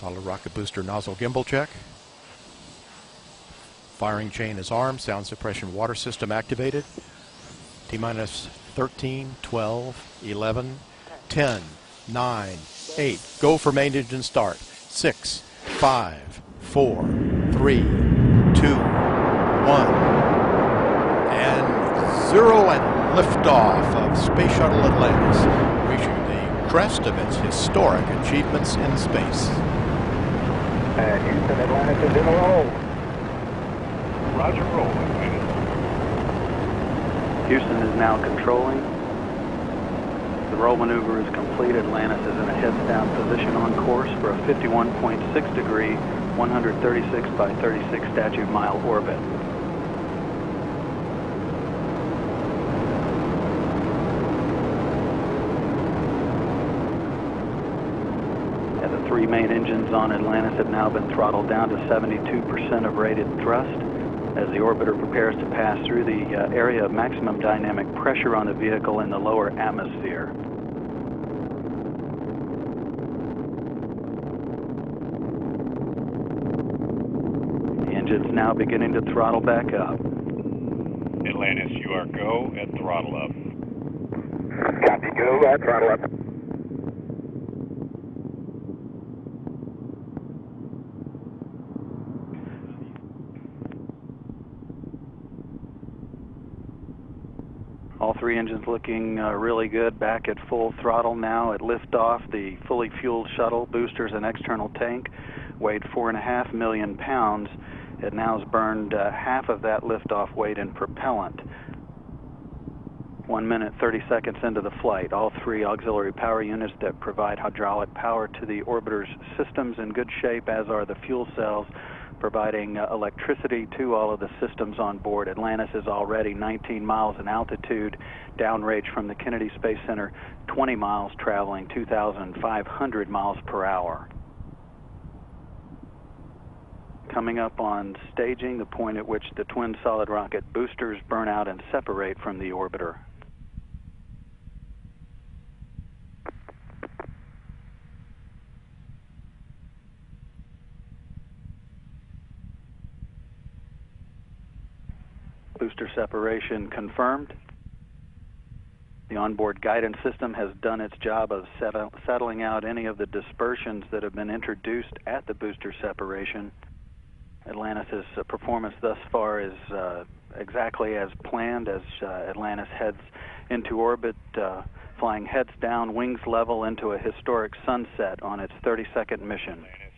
Solid rocket booster nozzle gimbal check. Firing chain is armed. Sound suppression water system activated. T minus 13, 12, 11, 10, 9, 8. Go for main engine start. 6, 5, 4, 3, 2, 1. And zero and liftoff of Space Shuttle Atlantis, reaching the crest of its historic achievements in space. And Houston, Atlantis is in a roll. Roger, roll. Houston is now controlling. The roll maneuver is complete. Atlantis is in a heads down position on course for a 51.6 degree, 136 by 36 statute mile orbit. Three main engines on Atlantis have now been throttled down to 72% of rated thrust as the orbiter prepares to pass through the uh, area of maximum dynamic pressure on the vehicle in the lower atmosphere. The engine's now beginning to throttle back up. Atlantis, you are go at throttle up. Copy, go, uh, throttle up. All three engines looking uh, really good, back at full throttle now at liftoff. The fully fueled shuttle, boosters, and external tank weighed four and a half million pounds. It now has burned uh, half of that liftoff weight in propellant. One minute, 30 seconds into the flight, all three auxiliary power units that provide hydraulic power to the orbiter's systems in good shape, as are the fuel cells providing uh, electricity to all of the systems on board. Atlantis is already 19 miles in altitude, downrange from the Kennedy Space Center, 20 miles, traveling 2,500 miles per hour. Coming up on staging, the point at which the twin solid rocket boosters burn out and separate from the orbiter. Booster separation confirmed. The onboard guidance system has done its job of settle, settling out any of the dispersions that have been introduced at the booster separation. Atlantis' uh, performance thus far is uh, exactly as planned as uh, Atlantis heads into orbit, uh, flying heads down, wings level into a historic sunset on its 30 second mission. Atlantis,